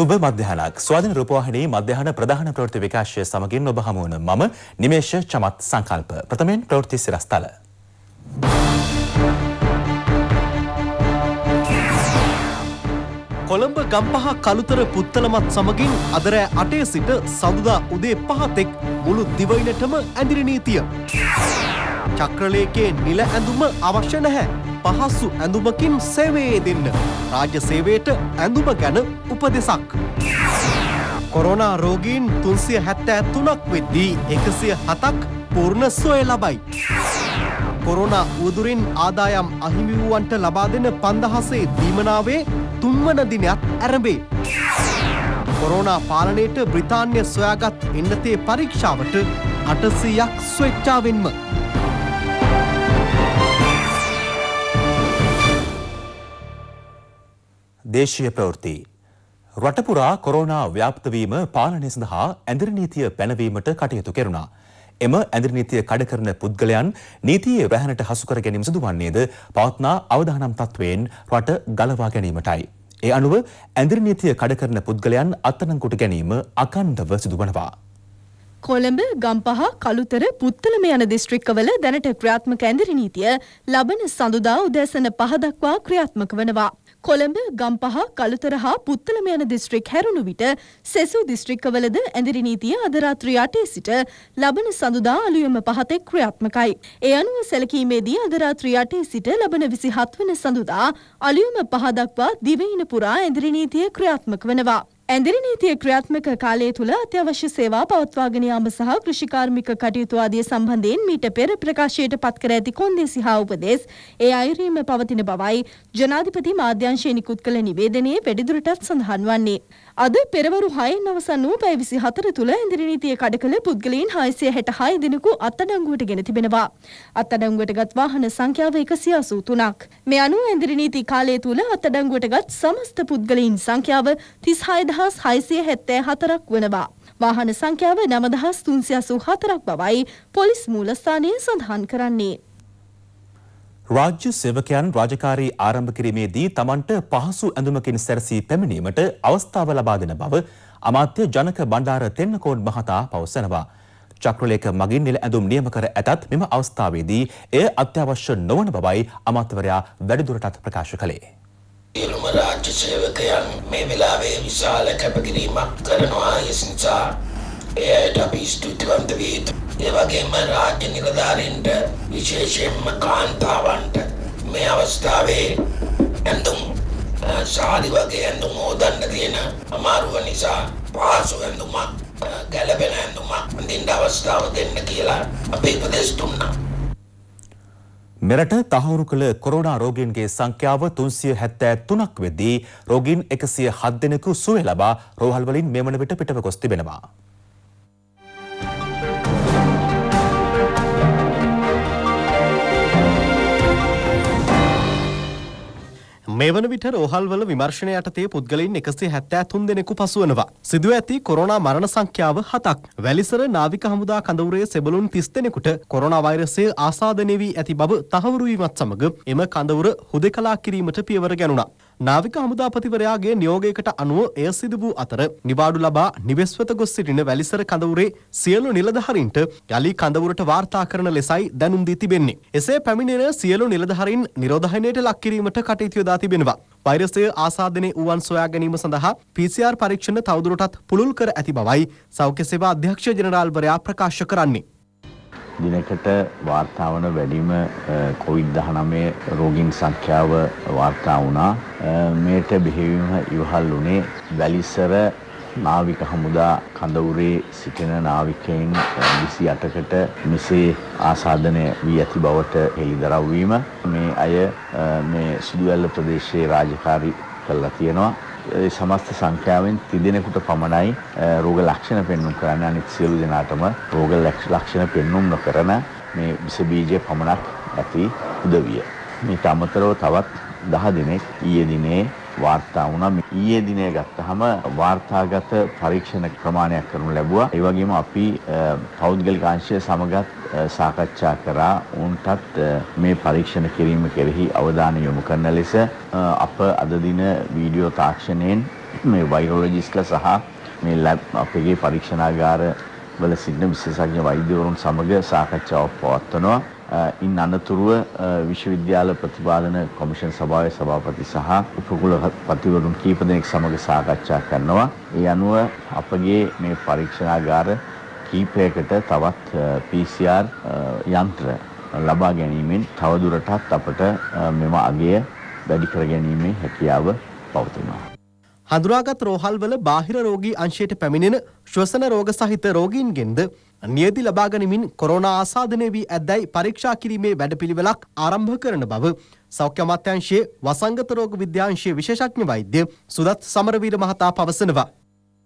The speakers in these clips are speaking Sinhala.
සුබ මධ්‍යහනක්. ස්වාධීන රූපවාහිනී මධ්‍යහන ප්‍රධාන ප්‍රවෘත්ති විකාශය සමගින් ඔබ හමු වන මම නිමේෂ චමත් සංකල්ප. ප්‍රථමයෙන් ප්‍රවෘත්ති සිරස්තල. කොළඹ ගම්පහ කළුතර පුත්තලමත් සමගින් අදරෑ අටේ සිට සඳුදා උදේ පහතෙක් මුළු දිවයිනටම ඇඳිරි නීතිය. චක්‍රලේකේ නිල ඇඳුම අවශ්‍ය නැහැ. පහසු ඇඳුමකින් සේවයේ දෙන්න. රාජ්‍ය සේවයට ඇඳුම ගැන උපදෙසක්. කොරෝනා රෝගීන් තුන්සිය හැත්තෑ තුනක් වෙද්දී එකසිය හතක් පූර්ණ සොය ලබයි. කොරෝනා උදුරින් ආදායම් අහිමිවුවන්ට ලබා දෙන පන්දහසේ දීමනාවේ තුන්වන දිනයක් ඇරඹේ. කොරෝනා පාලනයට බ්‍රිතාන්‍ය සොයාගත් එන්නතේ පරීක්ෂාවට අටසීයක් ස්වච්චාවෙන්ම දේශීය ප්‍රවෘත්ති. රටපුරා කොරෝනා ව්‍යාප්තවීම පාලනය සඳහා ඇඳිරි නීතිය පැනවීමට කටයුතු කෙරුණා. එම ඇඳිරි නීතිය කඩ කරන පුද්ගලයන් නීතියේ රැහැනට හසු කර ගැනීම සිදුවන්නේද පවත්නා අවදානම් තත්වයෙන් රට ගලවා ගැනීමටයි. ඒ අනුව ඇඳිරි නීතිය කඩ කරන පුද්ගලයන් අත්අඩංගුවට ගැනීම අකණ්ඩව සිදුවනවා. කොළඹ ගම්පහ කළුතර පුත්තලම යන දිස්ත්‍රික්කවල දැනට ක්‍රියාත්මක ඇඳිරි නීතිය ලබන සඳුදා උදෑසන පහ දක්වා ක්‍රියාත්මක වනවා. කොළඹ ගම්පහ කළුතර හා පුත්තලම යන දිස්ත්‍රික් හැරුණු විට සෙසු දිස්ත්‍රික්කවලද ඇඳිරි නීතිය අද රාත්‍රී 8 සිට ලබන සඳුදා අලුයම පහතෙක් ක්‍රියාත්මකයි. ඒ අනුව සැලකීමේදී අද රාත්‍රී 8 සිට ලබන 27 වන සඳුදා අලුයම පහ දක්වා දිවයින පුරා ඇඳිරි නීතිය ක්‍රියාත්මක වනවා. ඇඳිරි නීතිය ක්‍රියාත්මක කාලය තුළ අත්‍යවශ්‍ය සේවා පවත්වාගෙන යාම සහ කෘෂිකාර්මික කටයුතු ආදිය සම්බන්ධයෙන් මීට පෙර ප්‍රකාශයට පත් කර ඇති කොන්දේසි හා උපදෙස් ඒ අයුරීම පවතින බවයි ජනාධිපති මාධ්‍යංශය නිකුත් කළ නිවේදනයේ වැඩිදුරටත් සඳහන් වන්නේ. අද පෙරවරු හයෙන් අවසන් වූ පැය විසි හතර තුළ ඇඳිරි නීතිය කඩ කළ පුද්ගලයන් හයසිය හැට හය දෙනෙකු අත්තඩංගුවට ගෙන තිබෙනවා. අත්තඩංගුවට ගත් වාහන සංඛ්‍යාව එකසිය අසූ තුනක්. මේ අනුව ඇඳිරි නීති කාලය තුළ අත්තඩංගුවට ගත් සමස්ත පුද්ගලයින් සංඛ්‍යාව තිස් හයදහස් හයිසිය හැත්තෑ හතරක් වනවා. වාහන සංඛ්‍යාව නමදහස් තුන්සිය අසූ හතරක් බවයි පොලිස් මූලස්ථානය සඳහන් කරන්නේ. රාජ්‍ය සේවකයන් රාජකාරී ආරම්භ කිරීමේදී තමන්ට පහසු ඇඳුමකින් සැරසී පැමිණීමට අවස්ථාව ලබා දෙන බව අමාත්‍ය ජනක බණ්ඩාර තෙන්නකෝන් මහතා පවසනවා. චක්‍රලේඛ මගින් නිල ඇඳුම් නියම කර ඇතත් මෙම අවස්ථාවේදී එය අත්‍යවශ්‍ය නොවන බවයි අමාත්‍යවරයා වැඩිදුරටත් ප්‍රකාශ කළේ. සියලුම රාජ්‍ය සේවකයන් මේ වෙලාවේ විශාල කැපකිරීමක් කරනවා ඒ නිසා එයට අපි ස්තුතිවන්ත විය යුතුයි. ඒ වගේම රාජ්‍ය නිලධාරීන්ට විශේෂයෙන්ම කාන්තාවන්ට මේ අවස්ථාවේ ඇඳුම් සාදි වගේ ඇඳුම් හොදන්න තියෙන අමාරුව නිසා පහසු ඇඳුමක් ගැලපෙන ඇඳුමක් අඳින්න අවස්ථාව දෙන්න කියලා අපි උපදෙස් දුන්නා. මෙරට තහවුරු කළ කොරෝනා රෝගීන්ගේ සංඛ්‍යාව තුන්සිය හැත්තෑ තුනක් වෙද්දී රෝගීන් එකසිය හත් දෙනෙකු සුවය ලබා රෝහල්වලින් මෙමන විට පිටව ගොස් තිබෙනවා. මේ වන විට රෝහල්වල විමර්ශනය යටතේ පුද්ගලයින් එකසේ හැත්තෑ තුන් දෙනෙකු පසුවනවා. සිදුව ඇති කොරෝනා මරණ සංඛ්‍යාව හතක්. වැලිසර නාවික හමුදා කඳවුරේ සෙබලුන් තිස් දෙනෙකුට කොරෝනා වෛරසය ආසාදනය වී ඇති බව තහවුරුවීමත් සමග එම කඳවුර හුදෙකලා කිරීමට පියවර ගැනුණා. නාවික හමුදාපතිවරයාගේ නියෝගයකට අනුව එය සිදු වූ අතර නිවාඩු ලබා නිවෙස්වත ගොස් සිටින වැලිසර කඳවුරේ සියලු නිලධහරින්ට යළි කඳවුරට වාර්තා කරන ලෙසයි දැනුම් දී තිබෙන්නේ. එසේ පැමිණෙන සියලු නිලධහරින් නිරෝධහනයට ලක් කිරීමට කටයුතු යොදා තිබෙනවා. වෛරසය ආසාදනය වූවන් සොයා ගැනීම සඳහා PCR පරීක්ෂණ තවදුරටත් පුළුල් කර ඇති බවයි සෞඛ්‍ය සේවා අධ්‍යක්ෂ ජනරාල්වරයා ප්‍රකාශ කරන්නේ. දිනකට වාර්තාවන වැඩිම කොවිD-19 රෝගීන් සංඛ්‍යාව වාර්තා වුණා. මේට බෙහෙවින්ම ඉවහල් වුණේ වැලිසර නාවික හමුදා කඳවුරේ සිටින නාවිකයින් 28කට මෙසේ ආසාදනය වී ඇති බවට හෙළිදරව් වීම මේ අය මේ සුදුවැල්ල ප්‍රදේශයේ රාජකාරී කළා තියෙනවා සමස්ත සංඛ්‍යාවෙන් තිදෙනෙකුට පමණයි රෝග ලක්ෂණ පෙන්නුම් කරන්න අනිත් සියලු දෙනාටම රෝග ලක්ෂණ පෙන්නුම් නොකරන මේ විස බීජය පමණක් ඇති උදවිය. මේට අමතරව තවත් දහ දිනෙක් ඊයේ දිනේ වාර්තා වුණා. ඊයේ දිනේ ගත්තහම වාර්තාගත පරීක්ෂණ ප්‍රමාණයක් කරනු ලැබුවා. ඒ වගේම අපි පෞද්ගලික අංශය සමගත් සාකච්ඡා කරා උන්ටත් මේ පරීක්ෂණ කිරීම කෙරෙහි අවධානය යොමු කරන ලෙස අප අද දින වීඩියෝ තාක්ෂණයෙන් මේ වෛරෝලොජිස්ලා සහ මේ ලැබ් අපගේ පරීක්ෂණාගාර වල සිටින විශේෂඥ වෛද්‍යවරුන් සමග සාකච්ඡාවක් පවත්වනවා. ඉන් අනතුරුව විශ්වවිද්‍යාල ප්‍රතිපාදන කොමිෂන් සභාවේ සභාපති සහ උපකුලපතිවරුන් කීප දෙනෙක් සමග සාකච්ඡා කරනවා. ඒ අනුව අපගේ මේ පරීක්ෂණාගාර කීපයකට තවත් PCR යන්ත්‍ර ලබා ගැනීමෙන් තවදුරටත් අපට මෙම අගය වැඩි කර ගැනීමේ හැකියාව පවතිනවා. හඳුනාගත් රෝහල්වල බාහිර රෝගී අංශයට පැමිණෙන ශ්වසන රෝග සහිත රෝගීන්ගෙන්ද නියති ලබාගනිමින් කොරෝනා ආසාධනය වී ඇද්දැයි පරීක්ෂා කිරීමේ වැඩපිළිවෙලක් ආරම්භ කරන බව සෞඛ්‍ය අමාත්‍යංශයේ වසංගත රෝග විද්‍යාංශයේ විශේෂඥ වෛද්‍ය සුදත් සමරවීර මහතා පවසනවා.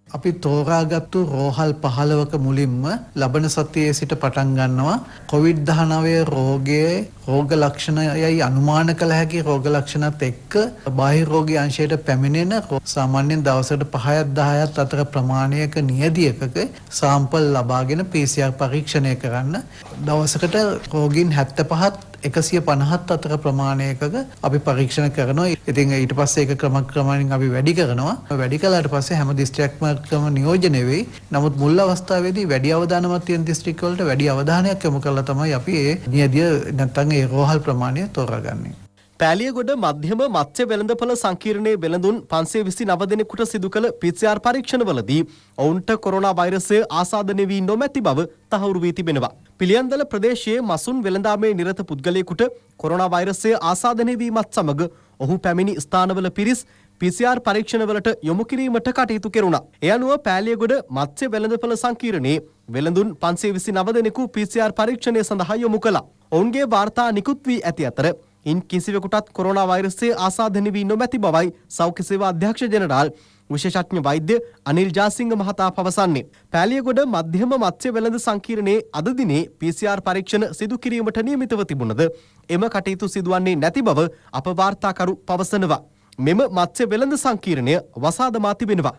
අපි තෝරාගත්තු රෝහල් පහළවක මුලින්ම ලබන සතියේ සිට පටන් ගන්නවා. කොවිඩ්-19 රෝගයේ රෝග ලක්ෂණයයි අනුමාන කළ හැකි රෝග ලක්ෂණත් එක්ක බාහිර රෝගී අංශයට පැමිණෙන සාමාන්‍යයෙන් දවසකට 5ක් 10ක් අතර ප්‍රමාණයක නියදියකක සාම්පල් ලබාගෙන PCR පරීක්ෂණය කරන්න. දවසකට රෝගීන් 75ත් එකසිය පණහත් අතර ප්‍රමාණයකක අපි පරීක්ෂණ කරනවා. ඉතින් ඊට පස්සේ එක ක්‍රමක්‍රමණින් අපි වැඩි කරනවා. වැඩි කලාට පස්සේ හැම දිස්ත්‍රයක්ම ක්‍රම නියෝජනය වෙයි නමුත් මුල් අවස්ථාවේදී වැඩි අවධානමත් තියෙන දිස්ත්‍රික් වලට වැඩි අවධානයක් යොමු කරලා තමයි අපි ඒ නියදිය නැත්නම් ඒ රෝහල් ප්‍රමාණය තෝරාගන්නේ. පෑලියගොඩ මධ්‍යම මත්ස්‍ය වෙළඳපොළ සංකීර්ණයේ වෙළඳුන් පන්සේ විසි නව දෙනෙකුට සිදු කළ පිසිආර් පරීක්ෂණවලදී ඔවුන්ට කොරුණා වෛරසය ආසාධනය වී නොමැති බව තහවුරු වී තිබෙනවා. පිළියන්දල ප්‍රදේශයේ මසුන් වෙළඳාමේ නිරත පුද්ගලයෙකුට කොරුණා වෛරසය ආසාධනය වීමත් සමග ඔහු පැමිණි ස්ථානවල පිරිස් PCR පරීක්ෂණවලට යොමු කිරීමට කටයුතු කෙරුණා. එය අනුව පෑලියගොඩ මත්ස්‍ය වෙළඳපොළ සංකීර්ණයේ වෙළඳුන් පන්සේ විසි නව දෙනෙකු PCR පරීක්ෂණය සඳහා යොමු කළා. ඔවුන්ගේ වාර්තා නිකුත් වී ඇති අතර ඉන් කිසිවෙකුටත් කොරෝනා වෛරසය ආසාධන වී නොමැති බවයි සෞඛ්‍ය සේවා අධ්‍යක්ෂ ජනරාල් විශේෂඥ වෛද්‍ය අනිල් ජාසිංහ මහතා පවසන්නේ. පෑලියගොඩ මධ්‍යම මත්ස්‍ය වෙළඳ සංකීර්ණයේ අද දිනේ PCR පරීක්ෂණ සිදු කිරීමට නියමිතව තිබුණද එම කටයුතු සිදුවන්නේ නැති බව අප වාර්තාකරු පවසනවා. මෙම මත්ස්‍ය වෙළඳ සංකීර්ණය වසාදමා තිබෙනවා.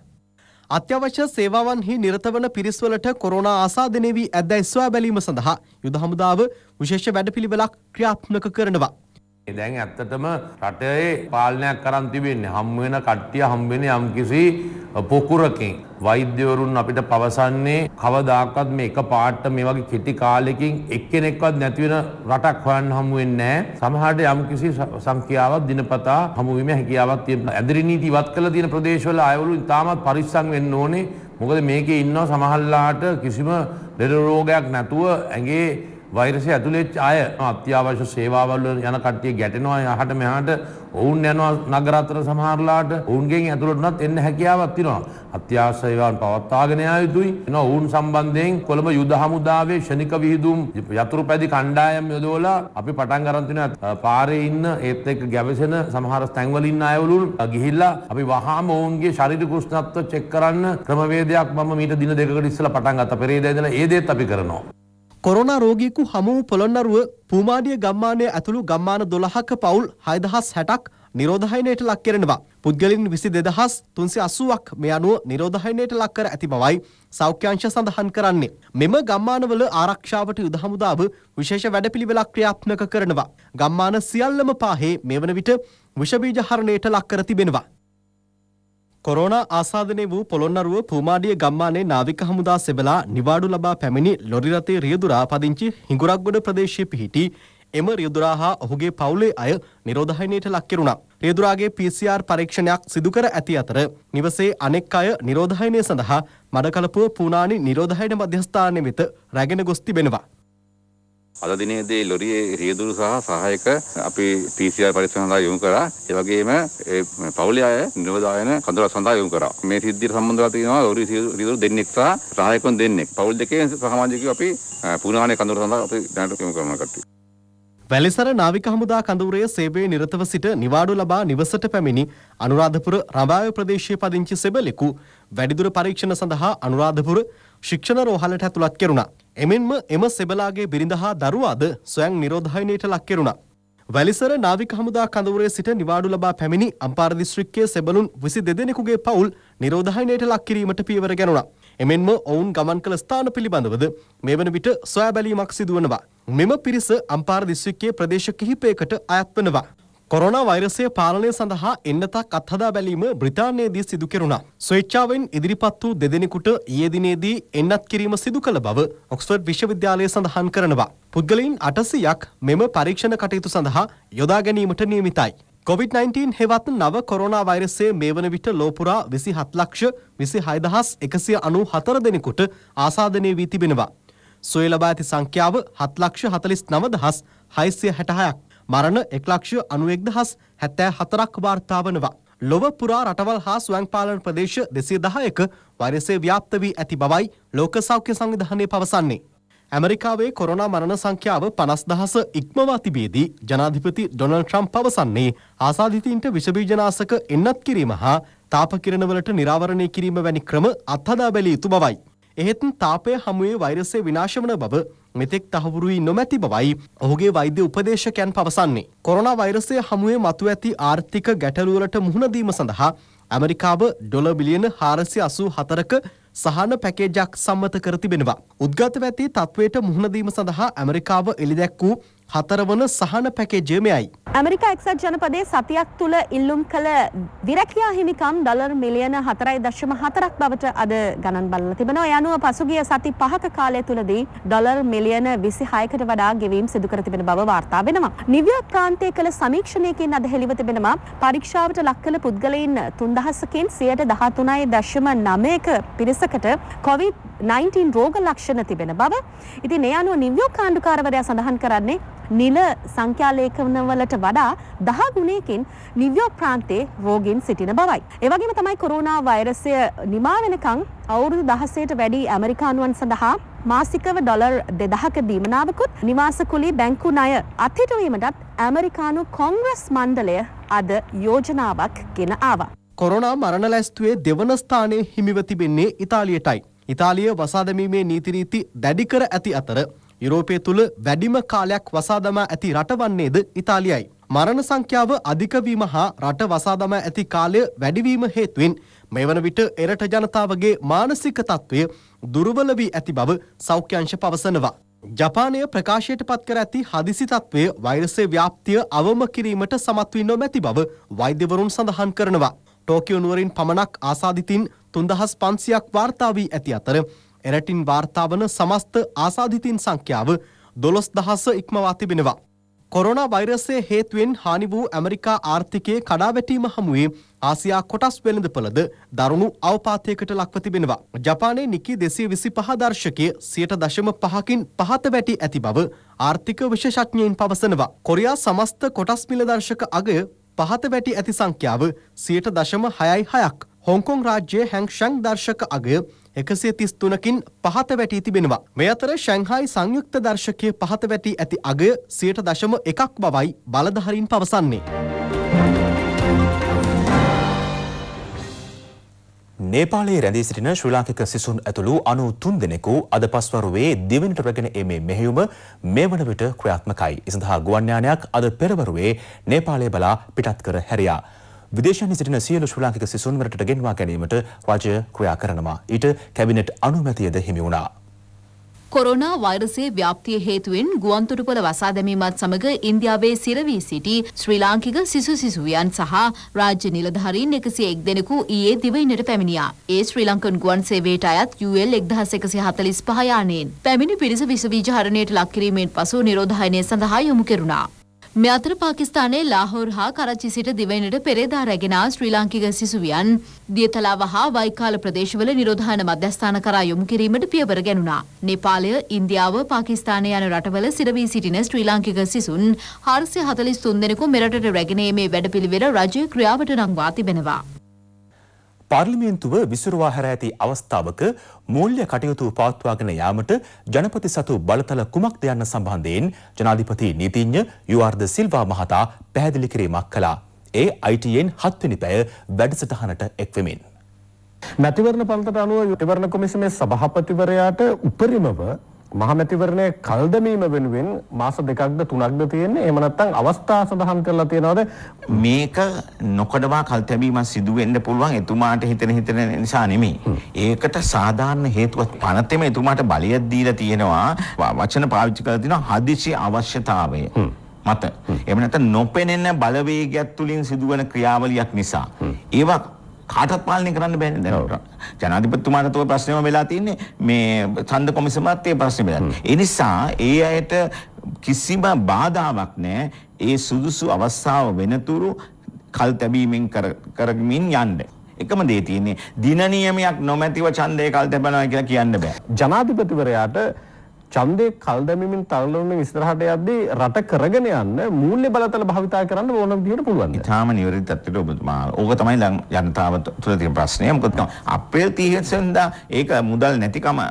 අත්‍යවශ්‍ය සේවාවන්හි නිරතවන පිරිස්වලට කොරෝනා ආසාදනය වී ඇද්දැයි සොයා බැලීම සඳහා යුද හමුදාව විශේෂ වැඩපිළිවෙලක් ක්‍රියාත්මක කරනවා. දැන් ඇත්තටම රටේ පාලනයක් කරන් තිබෙන්නේ හම්වෙන කට්ටිය හම්බෙන යම්කිසි පොකුරකින් වෛද්‍යවරුන් අපිට පවසන්නේ කවදාකවත් මේ එක පාට මේ වගේ කෙටි කාලෙකින් එක්කෙනෙක්වත් නැති වෙන රටක් හොයන්න හමු වෙන්නේ නැහැ. සමහරට යම්කිසි සංඛ්‍යාවක් දිනපතා හමු වීමේ හැකියාවක් තියෙනවා. ඇදිරි නීති ඉවත් කරලා තියෙන ප්‍රදේශවල අයවලු ඉතාමත් පරිස්සම් වෙන්න ඕනේ. මොකද මේකේ ඉන්නවා සමහරලාට කිසිම ලෙඩ රෝගයක් නැතුව ඇඟේ වෛරසය ඇතුළේ අය අත්‍යවශ්‍ය සේවාවල් යන කට්ටිය ගැටෙනවා යහට මෙහාට ඔවුන් යනවා නගර අතර සමහරලාට ඔවුන්ගෙන් ඇතුළටවත් එන්න හැකියාවක් තියෙනවා. අත්‍යවශ්‍ය සේවාවන් පවත්වාගෙන යා යුතුයි. එනවා ඔවුන් සම්බන්ධයෙන් කොළඹ යුද හමුදාවේ ෂණික විහිදුම් යතුරුපැදි කණ්ඩායම් යොදවලා අපි පටන් ගන්න තියෙනවා පාරේ ඉන්න ඒත් එක්ක ගැවසෙන සමහර තැන්වල ඉන්න අයවලු ගිහිල්ලා අපි වහාම ඔවුන්ගේ ශරීර කුෂ්ණත්ව චෙක් කරන්න ක්‍රමවේදයක් මම මීට දින දෙකකට ඉස්සෙල්ලා පටන් ගත්තා. පෙරේදා ඉඳලා ඒ දේත් අපි කරනවා. කොරුණා රෝගියෙකු හමු වූ පොළොන්නරුව පූමාඩිය ගම්මානය ඇතුළු ගම්මාන දොළහක පවුල් හයදහස් හැටක් නිරෝධහයනයට ලක් කෙරෙනවා. පුද්ගලින් විසි දෙදහස් තුන්සේ අසුවක් මේ අනුව නිරෝධහයනයට ලක්කර ඇති බවයි සෞඛ්‍යංශ සඳහන් කරන්නේ. මෙම ගම්මානවල ආරක්ෂාවට යුද හමුදාව විශේෂ වැඩපිළිවෙලක් ක්‍රියාත්මක කරනවා. ගම්මාන සියල්ලම පාහේ මේ වන විට විෂබීජහරණයට ලක්කර තිබෙනවා. කොරෝනා ආසාදනය වූ පොළොන්නරුව පූමාඩිය ගම්මානයේ නාවික හමුදා සෙබලා නිවාඩු ලබා පැමිණි ලොරි රථයේ රියදුරා පදිංචි හිඟුරක්ගොඩ ප්‍රදේශයේ පිහිටි එම රියදුරා හා ඔහුගේ පවුලේ අය නිරෝධහයනයට ලක් කෙරුණා. රියදුරාගේ PCR පරීක්ෂණයක් සිදු කර ඇති අතර නිවසේ අනෙක් අය නිරෝධහයනය සඳහා මඩකලපුව පුනානි නිරෝධහයන මධ්‍යස්ථානය වෙත රැගෙන ගොස් තිබෙනවා. අද දිනේදී ලොරියේ රියදුරු සහ සහායක අපි PCR පරීක්ෂණ සඳහා යොමු කරා. ඒ වගේම ඒ පවුලේ අය නිරෝධායන කඳුළක් සඳහා යොමු කරා. මේ සිද්ධියට සම්බන්ධ වෙලා තියෙනවා ලොරි රියදුරු දෙන්නෙක් සහ සහායකයන් දෙන්නෙක්. පවුල් දෙකේ සමාජිකයෝ අපි පුරාණේ කඳුළු සඳහා අපි දැනට යොමු කරනවා කට්ටිය. වැලිසර නාවික හමුදා කඳවුරේ සේවයේ නිරතව සිට නිවාඩු ලබා නිවසට පැමිණි අනුරාධපුර රඹාය ප්‍රදේශයේ පදිංචි සෙබලෙකු වැඩිදුර පරීක්ෂණ සඳහා අනුරාධපුර ශික්ෂණ රෝහලට ඇතුළත් කෙරුණා. එමෙන්ම එම සෙබලාගේ බිරිඳ හා දරුවාද ස්වයං නිරෝධායනයට ලක් කෙරුණා. වැලිසර නාවික හමුදා කඳවුරේ සිට නිවාඩු ලබා පැමිණි අම්පාර දිස්ත්‍රික්කයේ සෙබළුන් විසි දෙදෙනෙකුගේ පවුල් නිරෝධායනයට ලක් කිරීමට පියවර ගැනුණා. එමෙන්ම ඔවුන් ගමන් කළ ස්ථාන පිළිබඳවද මේ වන විට සොයා බැලීමක් සිදුවනවා. මෙම පිරිස අම්පාර දිස්ත්‍රික්කයේ ප්‍රදේශ කිහිපයකට අයත් වනවා. කොරෝනා වෛරසය පාලනය සඳහා එන්නතක් අත්හදා බැලීම බ්‍රිතාන්‍යයේදී සිදු කෙරුණා. ස්වේච්ඡාවෙන් ඉදිරිපත් වූ දෙදෙනෙකුට ඊයේ දිනේදී එන්නත් කිරීම සිදු කළ බව ඔක්ස්ෆර්ඩ් විශ්වවිද්‍යාලය සඳහන් කරනවා. පුද්ගලයින් 800ක් මෙම පරීක්ෂණ කටයුතු සඳහා යොදා ගැනීමට නියමිතයි. COVID-19 හෙවත් නව කොරෝනා වෛරසය මේ වන විට ලෝපුරා විසි හත් ලක්ෂ විසි හයිදහස් එකසිය අනු හතර දෙනෙකුට ආසාධනය වී තිබෙනවා. සොය ලබා ඇති සංඛ්‍යාව හත් ලක්ෂ හතලිස් නවදහස් හයිසිය හැටහයක්. මරණ එක්ලක්ෂ අනුවෙක්දහස් හැත්තෑ හතරක් වාර්තා වනවා. ලොව පුරා රටවල් හා ස්වයංපාලන ප්‍රදේශ දෙසේ දහයක වෛරසය ව්‍යාප්ත වී ඇති බවයි ලෝක සෞඛ්‍ය සංවිධානය පවසන්නේ. ඇමරිකාවේ කොරෝනා මරණ සංඛ්‍යාව පනස් දහස ඉක්මවා තිබේදී ජනාධිපති ඩොනල් ට්‍රම්ප් පවසන්නේ ආසාධිතීන්ට විෂබීජනාසක එන්නත් කිරීම හා තාපකිරණවලට නිරාවරණය කිරීම වැනි ක්‍රම අත්හදා බැලිය යුතු බවයි. එහෙත් තාපය හමුවේ වෛරසය විනාශවන බව මෙතෙක් තහවුරුයි නොමැති බවයි ඔහුගේ වෛද්‍ය උපදේශකයන් පවසන්නේ. කොරෝනා වෛරසය හමුවේ මතු ඇති ආර්ථික ගැටලුවලට මුහුණදීම සඳහා ඇමරිකාව ඩොල බිලියන හාරසි අසූ හතරක සහන පැකේජක් සම්මත කර තිබෙනවා. උද්ගත ඇති තත්වයට මුහුණදීම සඳහා ඇමරිකාව එළිදැක් වූ හතරවන සහන පැකේජය මෙයයි. ඇමරිකා එක්සත් ජනපදේ සතියක් තුළ ඉල්ලුම් කළ විරැකියා හිමිකම් ඩොලර් මිලියන හතරයි දශම හතරක් බවට අද ගණන් බලලා තිබෙනවා. යනුව පසුගිය සති පහක කාලය තුළදී ඩොලර් මිලියන 26කට වඩා ගෙවීම් සිදු කර තිබෙන බව වාර්තා වෙනවා. නිව්යෝර්ක් ප්‍රාන්තයේ කළ සමීක්ෂණයකින් අද හෙළිව තිබෙනවා පරීක්ෂාවට ලක් කළ පුද්ගලයින් 3000කින් 13.9ක පිරිසකට කොවිඩ් 19 රෝග ලක්ෂණ තිබෙන බව. ඉතින් ඒ අනුව නිව්යෝක් ආණ්ඩුකාරවරයා සඳහන් කරන්නේ නිල සංඛ්‍යාලේඛනවලට වඩා දහ ගුණයකින් නිව්යෝක් ප්‍රාන්තයේ රෝගීන් සිටින බවයි. ඒ වගේම තමයි කොරෝනා වෛරසය නිමා වෙනකන් අවුරුදු 16ට වැඩි ඇමරිකානුවන් සඳහා මාසිකව ඩොලර් 2000ක දීමනාවකුත් නිවාස කුලී බැංකු ණය අත්හිටුවීමටත් ඇමරිකානු කොංග්‍රස් මණ්ඩලය අද යෝජනාවක් ගෙන ආවා. කොරෝනා මරණ ලැස්තුවේ දෙවන ස්ථානයේ හිමිව තිබෙන්නේ ඉතාලියටයි. ඉතාලිය වසාදමීමේ නීතිරීති දැඩිකර ඇති අතර යුරෝපය තුළ වැඩිම කාලයක් වසාදමා ඇති රටවන්නේද ඉතාලියයි. මරණ සංඛ්‍යාව අධිකවීම හා රට වසාදමා ඇති කාලය වැඩිවීම හේතුවෙන් මෙවන විට එරට ජනතාවගේ මානසික තත්ත්වය දුර්වල වී ඇති බව සෞඛ්‍යංශ පවසනවා. ජපානය ප්‍රකාශයට පත් කර ඇති හදිසි තත්ත්වය වෛරසය ව්‍යාප්තිය අවම කිරීමට සමත් වී නොමැති බව වෛද්‍යවරුන් සඳහන් කරනවා. ටෝකියෝ නුවරින් පමණක් ආසාදිතින් තුන්දහස් පන්සියක් වාර්තා වී ඇති අතර එරටින් වාර්තාවන සමස්ත ආසාධිතින් සංඛ්‍යාව දොළොස් දහස ඉක්මවා තිබෙනවා. කොරෝනා වෛරසය හේතුවෙන් හානි වූ ඇමරිකා ආර්ථිකයේ කඩාවැටීම හමුවේ ආසියා කොටස් වෙළඳපළද දරුණු අවපාතයකට ලක්ව තිබෙනවා. ජපානයේ නිකි දෙසිය විසි පහදර්ශකය සියට දශම පහකින් පහත වැටි ඇති බව ආර්ථික විශේෂඥයෙන් පවසනවා. කොරියා සමස්ත කොටස් මිලදර්ශක අගය පහත වැටි ඇති සංඛ්‍යාව සියට දශම හයයි හයක්. හොංකොං රාජ්‍යයේ හැංක්ෂං දර්ශක අගය එකසිය තිස් තුනකින් පහත වැටී තිබෙනවා. මේ අතර ශැංහායි සංයුක්ත දර්ශකය පහත වැටී ඇති අගය සියට දශම එකක් බවයි බලධහරින් පවසන්නේ. නේපාලයේ රැඳී සිටින ශ්‍රී ලාංකික සිසුන් ඇතුළු අනු තුන් දෙනෙකු අද පස්වරුවේ දිවෙනට රැගෙන එමේ මෙහෙයුම මේ වන විට ක්‍රියාත්මකයි. ඉසඳහා ගුවන්යානයක් අද පෙරවරුවේ නේපාලය බලා පිටත් කර හැරියා. විදේශයන්හි සිටින සියලු ශ්‍රී ලාංකික සිසුන් වලට ගෙන්වා ගැනීමට රජය ක්‍රියා කරනවා. ඊට කැබිනට් අනුමැතියද හිමි වුණා. කොරෝනා වෛරසයේ ව්‍යාප්තිය හේතුවෙන් ගුවන්තොටුපළ වසා දැමීමත් සමග ඉන්දියාවේ සිරවී සිටි ශ්‍රී ලාංකික සිසු සිසුවියන් සහ රාජ්‍ය නිලධාරීන් එකසිය එක් දෙනෙකු ඊයේ දිවයිනට පැමිණියා. ඒ ශ්‍රී ලංකන් ගුවන් සේවයට අයත් UL එක්දහස් එකසි හතලිස් පහයානයෙන්. පැමිණි පිරිස විසවීජ හරණයට ලක්කිරීමෙන් පසු නිරෝධහයනය සඳහා යොමු කෙරුණා. මේ අතර පාකිස්තානයේ ලාහෝර් හා කරච්චි සිට දිවයිනට පෙරේදා රැගෙන ශ්‍රී ලාංකික සිසුවියන් දියතලාව හා වයිකාල ප්‍රදේශවල නිරෝධායන මධ්‍යස්ථාන කරා යොමු කිරීමට පියවර ගැනුණා. නේපාලය, ඉන්දියාව, පාකිස්තානය යන රටවල සිරවී සිටින ශ්‍රී ලාංකික සිසුන් 443 දෙනෙකු මෙරටට රැගෙන ඒමේ වැඩපිළිවෙල රජය ක්‍රියාවට නංවා තිබෙනවා. පාර්ලිමේන්තුව විසුරුවා හැර ඇති අවස්ථාවක මූල්‍ය කටයුතු පවත්වාගෙන යාමට ජනපති සතු බලතල කුමක්ද යන්න සම්බන්ධයෙන් ජනාධිපති නීතිඥ යුආර්ද සිල්වා මහතා පැහැදිලි කිරීමක් කළා. ඒ ITN හත්වෙනි පැය වැඩසටහනට එක්වෙමින්. මැතිවරණ පන්තට අනුව ඉවරණ කොමිසමේ සභහපතිවරයාට උපරිමව මහමැතිවරණය කල්දමීම වෙනුවෙන් මාස දෙකක්ද තුනක්ද තියෙන්නේ? එහෙම නැත්නම් අවස්ථා සඳහන් කරලා තියෙනවද? මේක නොකඩවා කල්තැබීම සිදු වෙන්න පුළුවන් එතුමාට හිතෙන හිතන නිසා නෙමෙයි. ඒකට සාධාරණ හේතුවක් පනතෙම එතුමාට බලයක් දීලා තියෙනවා. වචන පාවිච්චි කරලා තියෙනවා හදිසි අවශ්‍යතාවය. මත. එහෙම නැත්නම් නොපෙනෙන බලවේගයක් තුලින් සිදුවන ක්‍රියාවලියක් නිසා. ඒවා කාටත් පාලනය කරන්න බැහැ දැන් ජනාධිපතිතුමාට තෝ ප්‍රශ්නම වෙලා තින්නේ මේ ඡන්ද කොමිසමත් ඒ ප්‍රශ්නේ වෙලා. ඒ නිසා ඒ අයට කිසිම බාධාවක් නැහැ ඒ සුදුසු අවස්ථාව වෙනතුරු කල් තැබීමෙන් කර කරමින් යන්න. එකම දේ තියෙන්නේ දින නියමයක් නොමැතිව ඡන්දය කල් තැබනවා කියලා කියන්න බෑ. ජනාධිපතිවරයාට ඡන්දේ කල් දැමීමෙන් තරලවමින් ඉස්සරහට යද්දී රට කරගෙන යන්න මූල්‍ය බලතල භාවිතා කරන්න ඕන විදිහට පුළුවන්. ඊටාම නිවැරදි තත්ත්වයට ඔබතුමා ඕක තමයි දැන් ජනතාව තුළ තියෙන ප්‍රශ්නය. මොකද අප්‍රේල් 30 වෙනිදා ඒක මුදල් නැතිකම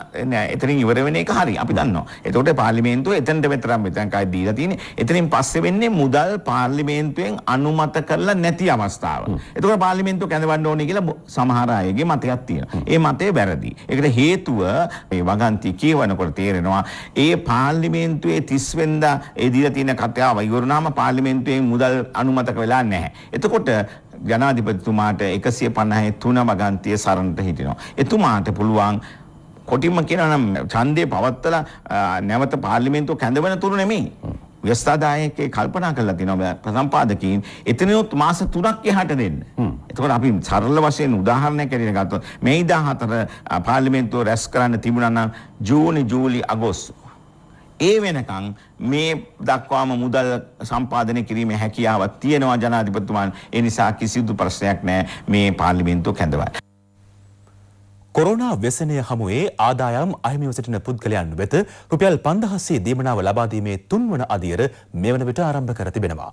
එතනින් ඉවර වෙන එක හරි අපි දන්නවා. එතකොට පාර්ලිමේන්තුව එතනට මෙතරම් මෙතන කයි දීලා තියෙන්නේ. එතනින් පස්සේ වෙන්නේ මුදල් පාර්ලිමේන්තුවෙන් අනුමත කරලා නැති අවස්ථාව. එතකොට පාර්ලිමේන්තුව කැඳවන්න ඕනේ කියලා සමහර අයගේ මතයක් තියෙනවා. ඒ මතය වැරදි. ඒකට හේතුව මේ වගන්ති කියවනකොට තේරෙනවා ඒ පාර්ලිමේන්තුවේ 30 වෙනිදා ඒ දීලා තියෙන කතාව ඉවරුනාම පාර්ලිමේන්තුවෙන් මුදල් අනුමත වෙලා නැහැ. එතකොට ජනාධිපතිතුමාට 153 වගන්තිය සරණට හිටිනවා. එතුමාට පුළුවන් කොටිම කියනවා නම් ඡන්දේ පවත්තලා නැවත පාර්ලිමේන්තුව කැඳවන තුරු නෙමෙයි. ව්‍යවස්ථාදායකේ කල්පනා කරලා තියෙනවා සම්පාදකීන් එතනියොත් මාස 3ක් එහාට දෙන්න. එතකොට අපි සරල වශයෙන් උදාහරණයක් ඇරගෙන ගත්තොත් මේ 14 පාර්ලිමේන්තුව රැස් කරන්න තිබුණා නම් ජූනි ජූලි අගෝස්තු ඒ වෙනකං මේ දක්වාම මුදල් සම්පාදනය කිරීමේ හැකියාවක් තියෙනවා ජනාධිපතිතුමාන් ඒ නිසා කිසිදු ප්‍රශ්නයක් නැහැ මේ පාර්ලිමේන්තුව කැඳවන්න. කොරෝනා ව්‍යසනය හමුවේ ආදායම් අහිමිව සිටින පුද්ගලයන් වෙත රුපියල් පන්දහස්සේ දීමනාව ලබාදීමේ තුන්වන අදියර මෙවන විට ආරම්භ කර තිබෙනවා.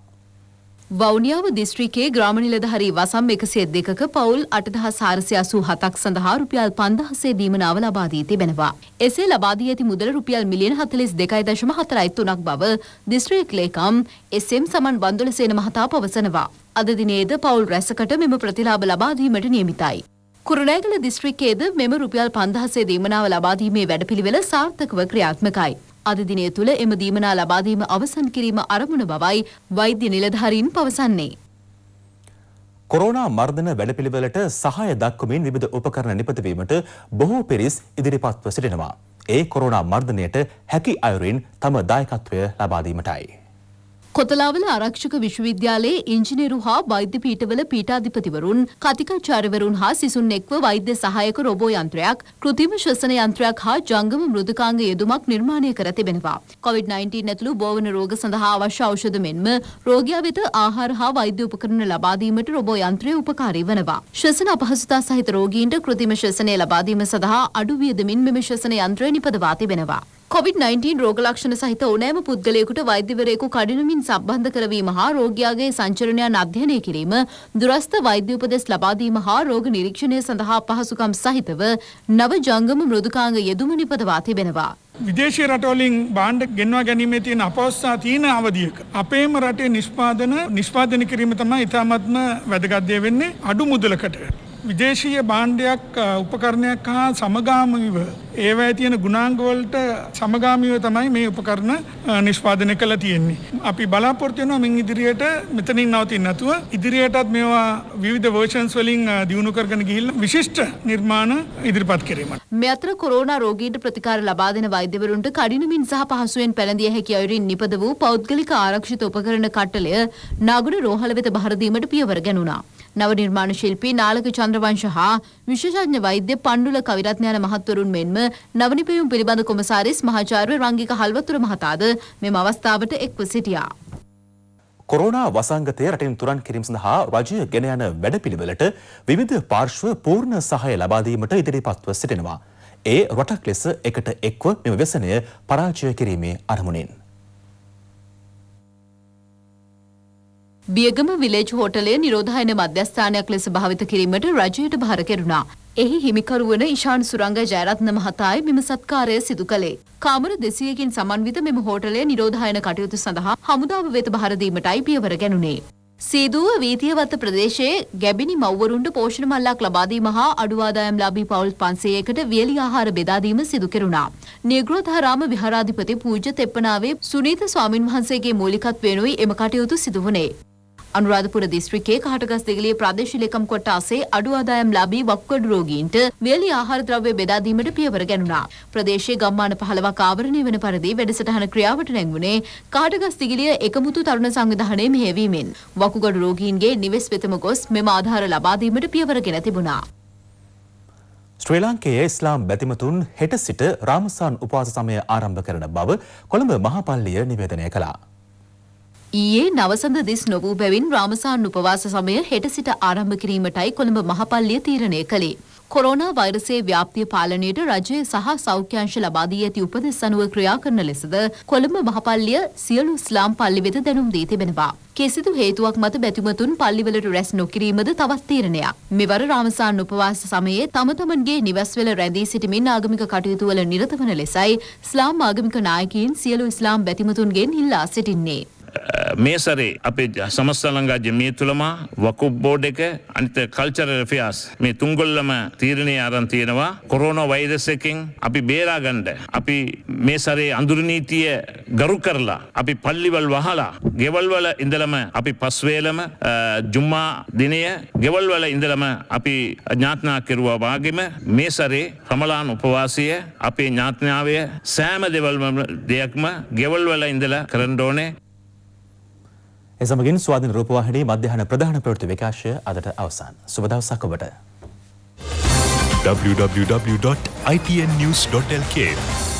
වවුනියාව දිස්ත්‍රික්කයේ ග්‍රාම නිලධාරී වසම් එකසිය දෙකක පවුල් අටදහස් හාරසය අසූ හතක් සඳහා රුපියල් පන්දහසේ දීමනාව ලබාදී තිබෙනවා. එසේ ලබාදී ඇති මුදල රුපියල් මිලියන හතලිස් දෙකයි දශම හතරයි තුනක් බව දිස්ත්‍රික් ලේකම් එස්.එම්. සමන් බන්දුලසේන මහතා පවසනවා. අද දිනේද පවුල් රැසකට මෙම ප්‍රතිලාභ ලබාදීමට නියමිතයි. කුරුණෑගල දිස්ත්‍රික්කයේද මෙම රුපියල් පන්දහසේ දීමනාව ලබාදීමේ වැඩපිළිවෙල සාර්ථකව ක්‍රියාත්මකයි. අද දිනය තුළ එම දීමනා ලබාදීම අවසන් කිරීම අරමුණ බවයි වෛද්‍ය නිලධාරීන් පවසන්නේ. කොරෝනා මර්ධන වැඩපිළිවෙලට සහාය දක්වමින් විවිධ උපකරණ නිපදවීමට බොහෝ පිරිස් ඉදිරිපත්ව සිටිනවා. ඒ කොරෝනා මර්ධනයට හැකි අයුරින් තම දායකත්වය ලබාදීමටයි. කොතලාවල ආරක්ෂක විශ්වවිද්‍යාලයේ ඉංජිනේරු හා වෛද්‍ය පීඨවල පීඨාධිපතිවරුන් කතිකාචාර්යවරුන් හා සිසුන් එක්ව වෛද්‍ය සහායක රොබෝ යන්ත්‍රයක් කෘතිම ශ්වසන යන්ත්‍රයක් හා ජංගම මෘදුකාංග යෙදුමක් නිර්මාණය කර තිබෙනවා. COVID-19 ඇතුළු බෝවන රෝග සඳහා අවශ්‍ය ඖෂධ මෙන්ම රෝගියා වෙත ආහාර හා වෛද්‍ය උපකරණ ලබා දීමට රොබෝ යන්ත්‍රය උපකාරී වනවා. ශ්වසන අපහසුතා සහිත රෝගීන්ට කෘතිම ශ්වසනය ලබා දීම සඳහා අඩු වියදමින් මෙම ශ්වසන යන්ත්‍රය නිපදවා තිබෙනවා. COVID-19 රෝග ලක්ෂණ සහිත ඕනෑම පුද්ගලයෙකුට වෛද්‍යවරයෙකු කඩිනමින් සම්බන්ධ කරවීම හා රෝගියාගේ සංචරණයන් අධ්‍යයනය කිරීම, දුරස්ථ වෛද්‍ය උපදෙස් ලබා දීම හා රෝග නිරීක්ෂණය සඳහා පහසුකම් සහිතව නව ජංගම මෘදුකාංග යෙදුම නිපදවා තිබෙනවා. විදේශය රටවලින් බාණ්ඩ ගෙන්වා ගැනීමේ තියෙන අපවස්ථා තියෙන අවධියක. අපේම රටේ නිෂ්පාදන නිෂ්පාදන කිරීම තමයි ඉතාමත්ම වැදගත්දය වෙන්නේ අඩු මුදලකට. විදේශීය භාණ්ඩයක් උපකරණයක් හා සමගාමීව ඒවැ තියෙන ගුණාංගවලට සමගාමීව තමයි මේ උපකරණ නිෂ්පාදනය කළ තියෙන්නේ. අපි බලාපොරොත්තු වෙනවා මින් ඉදිරියට මෙතනින් නවතින්න නැතුව ඉදිරියටත් මේවා විවිධ වර්ෂන්ස් වලින් දියුණු කරගෙන ගිහිල්ලා විශිෂ්ට නිර්මාණ ඉදිරිපත් කිරීමට. මේ අතර කොරෝනා රෝගීන්ට ප්‍රතිකාර ලබා දෙන වෛද්‍යවරුන්ට කඩිනමින් සහ පහසුවෙන් පැළඳිය හැකි අයුරින් නිපද වූ පෞද්ගලික ආරක්ෂිත උපකරණ කට්ටලය නාගුණ රෝහල වෙත බහර දීමට පියවර ගැනුණා. නව නිර්මාණ ශිල්පී නාලක චන්ද්‍රවංශ හා විශේෂඥ වෛද්‍ය පණ්ඩුල කවිරත්න යන මහත්වරුන් මෙන්ම නවනිපැයුම් පිළිබඳ කොමසාරිස් මහාචාර්ය රංගික හල්වතුර මහතාද මෙම අවස්ථාවට එක්ව සිටියා. කොරෝනා වසංගතය රටින් තුරන් කිරීම සඳහා රජය ගෙන යන වැඩපිළිවෙලට විවිධ පාර්ශ්ව පූර්ණ සහාය ලබා දීමට ඉදිරිපත්ව සිටිනවා. ඒ රටක් ලෙස එකට එක්ව මෙම ව්‍යසනය පරාජය කිරීමේ අරමුණින්. බියගම විලේජ් හෝටලය නිරෝධායන මධ්‍යස්ථානයක් ලෙස භාවිත කිරීමට රජයට භාර කෙරුණා. එහි හිමිකරු වන ඉශාන් සුරංග ජයරත්න මහතායි මෙම සත්කාරය සිදු කළේ. කාමර දෙසියකින් සමන්විත මෙම හෝටලය නිරෝධායන කටයුතු සඳහා හමුදාව වෙත භාර දීමටයි පියවර ගැනුණේ. සීදුව වීතියවත්ත ප්‍රදේශයේ ගැබිනි මව්වරුන්ට පෝෂණ මල්ලක් ලබාදීම හා අඩුවාදායම් ලාබී පවුල් පන්සේයකට වියලි ආහාර බෙදාදීම සිදු කෙරුණා. නිග්‍රෝධාරාම විහාරාධිපති පූජ්‍ය තෙප්පනාවේ සුනීත ස්වාමින් වහන්සේගේ මූලිකත්වයෙනුයි එම කටයුතු සිදු වුණේ. අනුරාධපුර දිස්ත්‍රික්කයේ කහටගස් දෙගලිය ප්‍රදේශ ලේකම් කොට්ටාසේ අඩු ආදායම් ලාභී වක්කඩ රෝගීන්ට වේලි ආහාර ද්‍රව්‍ය බෙදා දීමට පියවර ගැනුණා. ප්‍රදේශයේ ගම්මාන 15ක් ආවරණය වන පරිදි වැඩසටහන ක්‍රියාවට නැංවුණේ කහටගස් දිගලිය එකමුතු තරුණ සංවිධානයේ මෙහෙයවීමෙන්. වකුගඩු රෝගීන්ගේ නිවෙස් වෙතම ගොස් මෙම ආධාර ලබා දීමට පියවරගෙන තිබුණා. ශ්‍රී ලාංකේය ඉස්ලාම් බැතිමතුන් හෙට සිට රාමසාන් උපවාස සමය ආරම්භ කරන බව කොළඹ මහපල්ලිය නිවේදනය කළා. ඊයේ නවසඳ දිස් නොවූ බැවින් රාමසාන් උපවාස සමය හෙට සිට ආරම්භ කිරීමටයි කොළඹ මහපල්ලිය තීරණය කළේ. කොරෝනා වෛරසයේ ව්‍යාප්තිය පාලනයට රජය සහ සෞඛ්‍යංශ ලබා දී ඇති උපදෙස් අනුව ක්‍රියා කරන ලෙසද කොළඹ මහපල්ලිය සියලු ඉස්ලාම් පල්ලි වෙත දැනුම් දී තිබෙනවා. කිසිදු හේතුවක් මත බැතිමතුන් පල්ලිවලට රැස් නොකිරීමද තවත් තීරණයක්. මෙවර රාමසාන් උපවාස සමයේ තම තමන්ගේ නිවස්වල රැඳී සිටමින් ආගමික කටයුතු වල නිරත වන ලෙසයි ඉස්ලාම් ආගමික නායකයින් සියලු ඉස්ලාම් බැතිමතුන්ගෙන් ඉල්ලා සිටින්නේ. මේ සරේ අපේ සමස්ථලංගා ජමිය තුළමා වකුබ් බෝඩ් එක අනිත කල්චර ෆියාස් මේ තුංගොල්ලම තීරණය අරන් තියෙනවා. කොරෝන වෛරස් එකෙන් අපි බේරාගණ්ඩ අපි මේ සරේ අඳුරනීතිය ගරු කරලා අපි පල්ලිවල් වහලා ගෙවල්වල ඉඳලම අපි පස්වේලම ජුම්මා දිනය ගෙවල්වල ඉඳලම අපි ඥාත්නා කෙරුවා වාගෙම මේ සරේ රමලාන් උපවාසය අපේ ඥාත්නාවය සෑම දෙවල්ම දෙයක්ම ගෙවල්වල ඉඳලා කරන්ඩෝනේ එසමගින් ස්වාධීන රූපවාහිනී මධ්‍යහන ප්‍රධාන ප්‍රවෘත්ති විකාශය අදට අවසන්. සුබ දවසක් ඔබට. www.ipnnews.lk